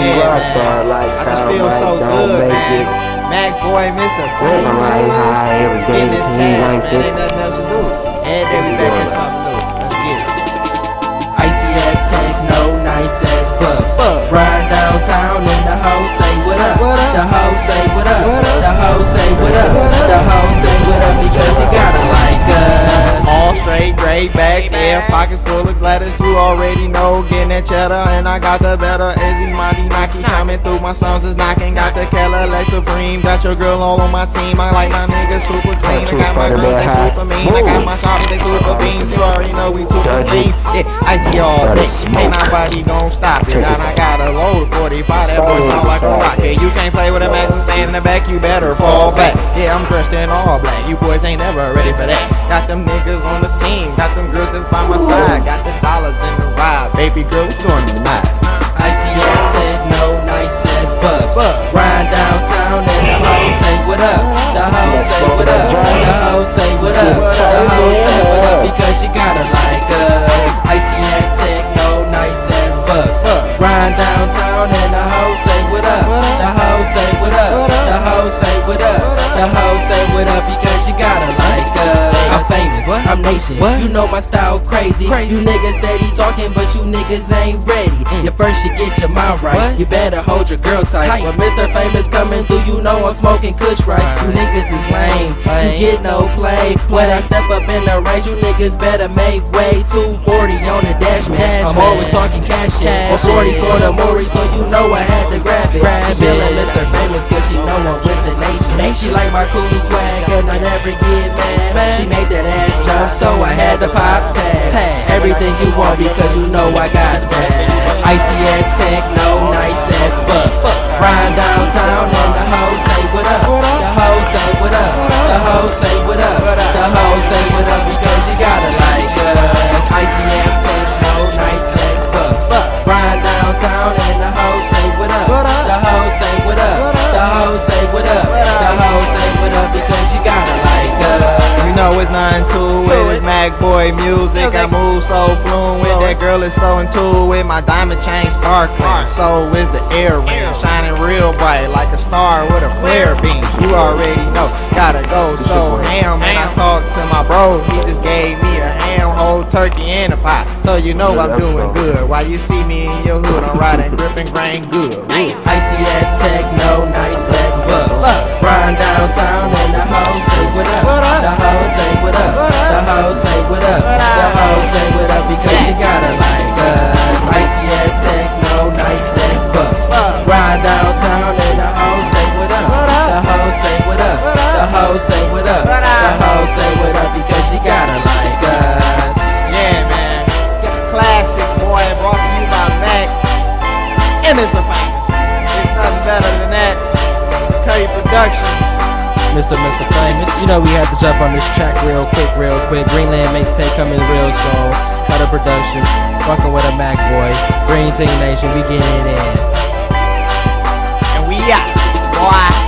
Yeah, rockstar man. lifestyle, I just feel so Don't good, make man. it. Mac boy, Mr. Well, I'm riding high every day, Getting this cash, man. Ain't nothing else to do. Every day we back at something new. Let's get it. Icy ass techno, nice ass bucks. Bucks. Ride downtown and the hoes say what up. What up? The hoes say what up. What up? The hoes say what up. What up? The hoes say what up because you gotta like us. All straight, gray back, ass pockets full of Gladys. You already know, getting that cheddar, and I got the better. Izzy Monty Naki coming through, my songs is knocking. Got the Cadillac Supreme, got your girl all on my team. I like my niggas super clean. I got my girls they super mean. I got my choppers they super beans. You already know we too Judge clean. Yeah, icy all Gotta day. smoke. Ain't nobody gon' stop it. And I got a load 45. That boy sound like a rocket. You can't play with a Mac and stay in the back. You better fall back. Yeah, I'm dressed in all black. You boys ain't never ready for that. Got them niggas on the team. Got them girls just by my side. Got the dollars in the ride. Baby girl, what's doing tonight? Bucks. Bucks. Downtown and the hoes say what up. The hoes say what up. The hoes say what up. The hoes say what up because you gotta like us. I'm famous, I'm nation. What? You know my style crazy. You niggas steady talking, but you niggas ain't ready. You first you get your mind right. You better hold your girl tight. When Mr. Famous coming through, you know I'm smoking kush right. You niggas is lame. You get no play. When I step up in the race, you niggas better make way. 240 on the dash man. I'm always talking cash shit. Or 40 for the Maury, so you know I had to grab it. She feeling Mr. Famous cause she know I'm with the nation. She like my cool swag cause I never get mad. She made that ass jump, so I had to pop tag. Everything you want because you know I got that. Icy ass techno, nice ass bucks. Ride downtown and the hoes say what up. The hoes say what up. The hoes say what up. The hoes say what up because you gotta like it. It's Mac Boy music. I move so fluent. That girl is so into it. My diamond chain sparkling. So is the air ring. Shining real bright like a star with a flare beam. You already know. Gotta go so ham. And I talked to my bro. He just gave me a ham, whole turkey, and a pie. So you know I'm doing good. While you see me in your hood, I'm riding gripping grain good. Woo. Icy ass techno, nice ass bucks. Ride Productions. Mr. Mr. Famous. You know we had to jump on this track real quick, real quick. Greenland makes mixtape coming real soon. Cutter Productions, fucking with a Mac boy. Green Team Nation, we getting it in. And we out, boy.